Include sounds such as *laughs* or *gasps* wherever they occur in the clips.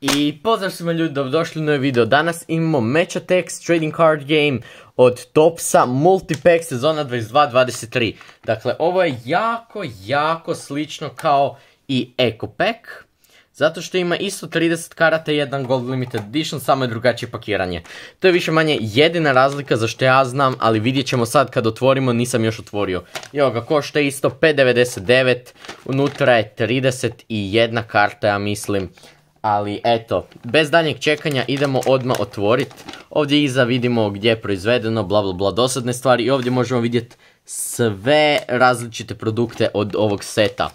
I pozdrav svima ljudi, dobrodošli u novi video. Danas imamo Match Trading Card Game od Topsa Multipack sezona 22-23. Dakle, ovo je jako, jako slično kao i Eco Pack. Zato što ima isto 30 karata i jedan Gold Limited Edition, samo je drugačije pakiranje. To je više manje jedina razlika za što ja znam, ali vidjet ćemo sad kad otvorimo, nisam još otvorio. Evo ga, košta isto 5.99, unutra je 31 karta, ja mislim. Ali eto, bez danjeg čekanja idemo odmah otvoriti. Ovdje iza vidimo gdje je proizvedeno, bla bla bla, dosadne stvari. I ovdje možemo vidjeti sve različite produkte od ovog seta.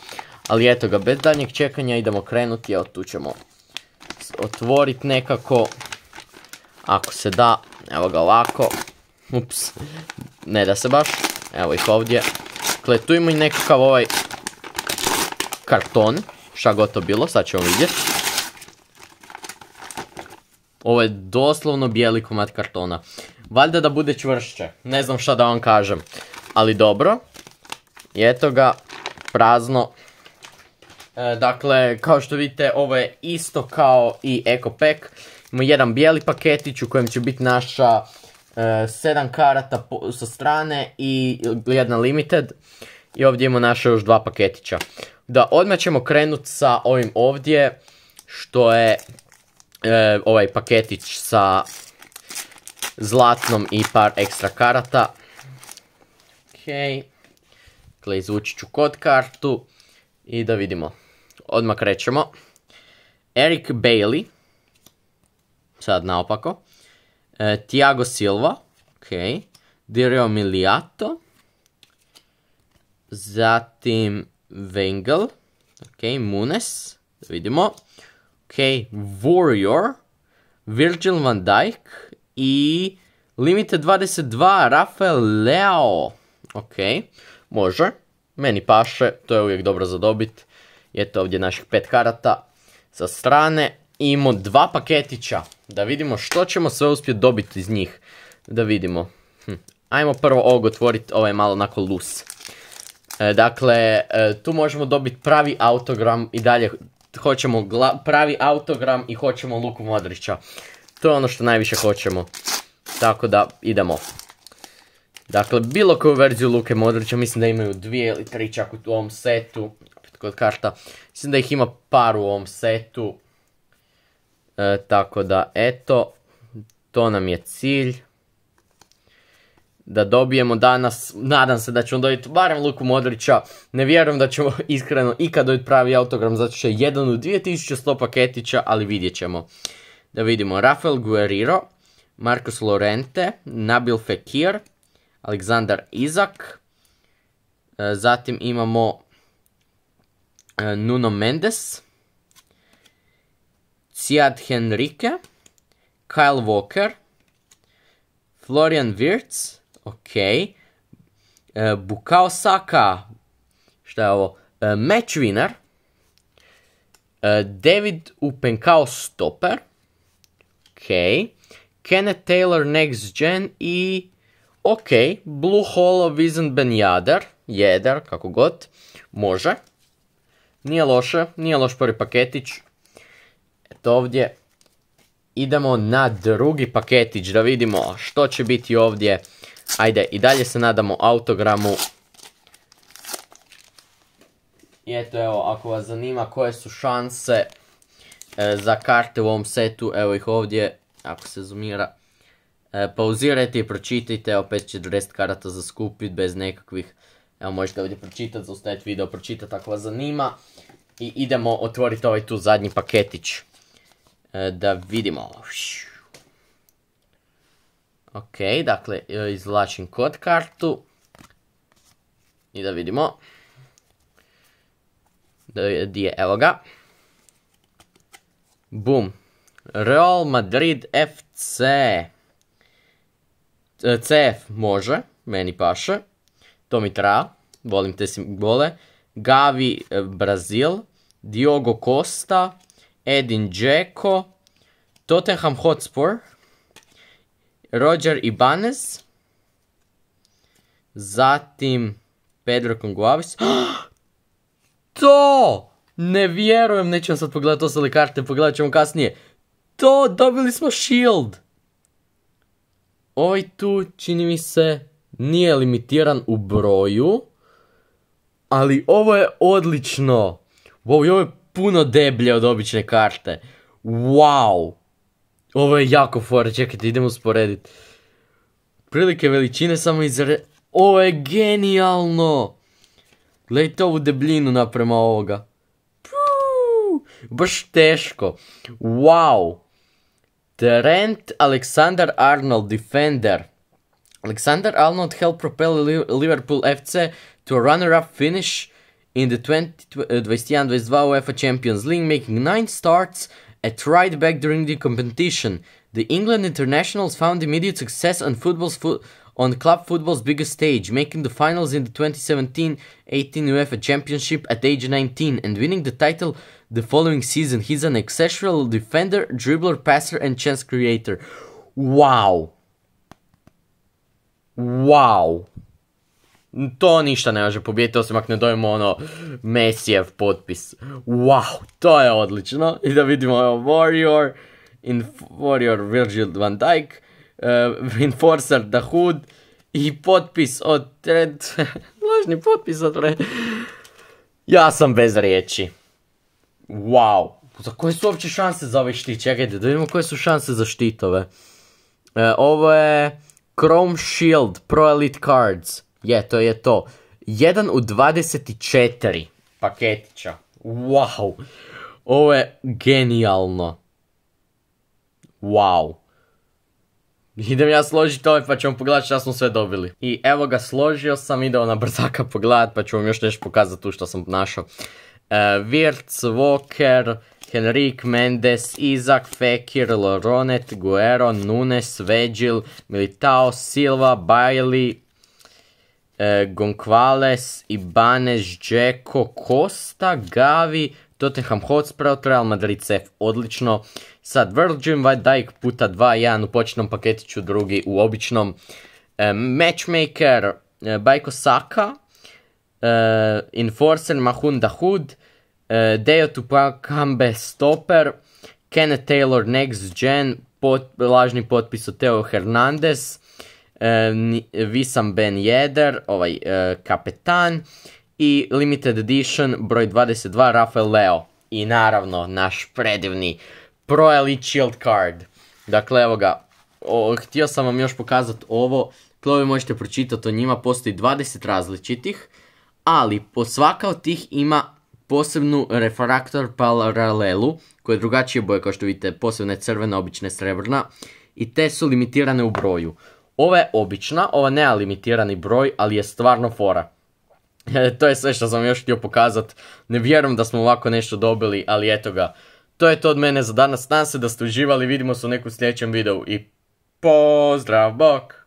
Ali eto ga, bez danjeg čekanja idemo krenuti, evo tu ćemo otvoriti nekako. Ako se da, evo ga ovako. Ups, ne da se baš. Evo ih ovdje. Dakle, tu imamo i nekakav ovaj karton. Šta god to bilo, sad ćemo vidjeti. Ovo je doslovno bijeli komad kartona. Valjda da bude čvršće. Ne znam šta da vam kažem. Ali dobro. I eto ga, prazno. E, dakle, kao što vidite, ovo je isto kao i Eco Pack. Imamo jedan bijeli paketić u kojem će biti naša 7 e, karata sa strane i jedna limited. I ovdje imamo naše još dva paketića. Da, odmah ćemo krenuti sa ovim ovdje, što je e, ovaj paketić sa zlatnom i par ekstra karata. Ok. Dakle, izvući ću kod kartu i da vidimo. Odmah krećemo. Eric Bailey. Sad naopako. E, Tiago Silva. Ok. Dirio Miliato. Zatim Wengel. Ok, Munes. Da vidimo. Ok, Warrior. Virgil van Dijk. I Limited 22, Rafael Leao. Ok, može. Meni paše, to je uvijek dobro za dobit. Eto ovdje naših pet karata sa strane. Imamo dva paketića. Da vidimo što ćemo sve uspjeti dobiti iz njih. Da vidimo. Hm. Ajmo prvo ovog otvoriti, ovaj malo onako lus. E, dakle, e, tu možemo dobiti pravi autogram i dalje hoćemo pravi autogram i hoćemo Luku Modrića. To je ono što najviše hoćemo. Tako da idemo. Dakle, bilo koju verziju Luke Modrića, mislim da imaju dvije ili tri čak u ovom setu kod karta. Mislim da ih ima par u ovom setu. E, tako da, eto, to nam je cilj. Da dobijemo danas, nadam se da ćemo dobiti barem Luku Modrića. Ne vjerujem da ćemo *laughs* iskreno ikad dobiti pravi autogram, zato što je jedan u 2100 paketića, ali vidjet ćemo. Da vidimo, Rafael Guerrero, Marcos Lorente, Nabil Fekir, Aleksandar Izak. E, zatim imamo E, Nuno Mendes, Ciad Henrique, Kyle Walker, Florian Wirtz, ok, e, Bukao Saka, šta je ovo, e, Match Winner, David Upenkao Stopper, ok, Kenneth Taylor Next Gen i ok, Blue Hollow Wizen Ben Jader, Jeder, kako god, može. Nije loše, nije loš prvi paketić. Eto ovdje idemo na drugi paketić da vidimo što će biti ovdje. Ajde, i dalje se nadamo autogramu. I eto, evo, ako vas zanima koje su šanse e, za karte u ovom setu, evo ih ovdje, ako se zoomira. E, pauzirajte i pročitajte, opet 40 karata za skupit bez nekakvih Evo možete ovdje pročitati, zaustaviti video, pročitati ako vas zanima. I idemo otvoriti ovaj tu zadnji paketić. E, da vidimo. Ok, dakle, e, izvlačim kod kartu. I da vidimo. Gdje je, evo ga. Bum. Real Madrid FC. E, CF može, meni paše. To mi treba, volim te simbole. Gavi e, Brazil, Diogo Costa, Edin Dzeko, Tottenham Hotspur, Roger Ibanez, zatim Pedro Conguavis. *gasps* To! Ne vjerujem, nećemo sad pogledati ostale karte, pogledat ćemo kasnije. To, dobili smo shield. Ovaj tu, čini mi se, nije limitiran u broju. Ali ovo je odlično. Wow, ovo je puno deblje od obične karte. Wow. Ovo je jako fora, čekajte, idemo usporediti. Prilike veličine samo izre... Ovo je genijalno! Gledajte ovu debljinu naprema ovoga. baš teško. Wow! Trent Alexander Arnold Defender. Alexander Arnold helped propel Liverpool FC to a runner-up finish in the 2021-22 UEFA Champions League, making nine starts at right back during the competition. The England internationals found immediate success on football's fo- on club football's biggest stage, making the finals in the 2017-18 UEFA Championship at age 19 and winning the title the following season. He's an exceptional defender, dribbler, passer and chance creator. Wow. Wow. To ništa ne može pobijediti osim ako ne dojemo ono Messijev potpis. Wow, to je odlično. I da vidimo ovo Warrior, Warrior Virgil van Dijk, uh, Enforcer Dahoud i potpis od Red... *laughs* Lažni potpis od Red... Ja sam bez riječi. Wow. Za koje su uopće šanse za ovaj štit? Čekajte, da vidimo koje su šanse za štitove. Uh, ovo je Chrome Shield Pro Elite Cards. Je, to je to. 1 u 24 paketića. Wow. Ovo je genijalno. Wow. Idem ja složiti ovaj pa ćemo pogledati šta smo sve dobili. I evo ga složio sam, ideo na brzaka pogledat pa ću vam još nešto pokazati tu što sam našao. Uh, Wirtz, Walker, Henrik Mendes, Izak, Fekir, Loronet, Guero, Nunes, Vegil, Militao, Silva, Bailey, e, Gonkvales, Ibanez, Džeko, Costa, Gavi, Tottenham Hotspur, Real Madrid CF, odlično. Sad Virgin van Dijk puta 2, jedan u početnom paketiću, drugi u običnom. E, matchmaker, e, Bajko Saka, e, Enforcer, Mahun Dahoud, e, Deo Tupakambe Stopper, Kenneth Taylor Next Gen, lažni potpis od Teo Hernandez, E, Visam Ben Jeder, ovaj e, kapetan i limited edition broj 22 Rafael Leo i naravno naš predivni Pro Elite Shield card. Dakle evo ga, htio sam vam još pokazati ovo, klovi možete pročitati o njima, postoji 20 različitih, ali po svaka od tih ima posebnu refraktor paralelu, koja je drugačije boje kao što vidite, posebne crvena, obične srebrna i te su limitirane u broju. Ova je obična, ova nema limitirani broj, ali je stvarno fora. *laughs* to je sve što sam još htio pokazat. Ne vjerujem da smo ovako nešto dobili, ali eto ga. To je to od mene za danas. Nadam se da ste uživali, vidimo se u nekom sljedećem videu i pozdrav, bok!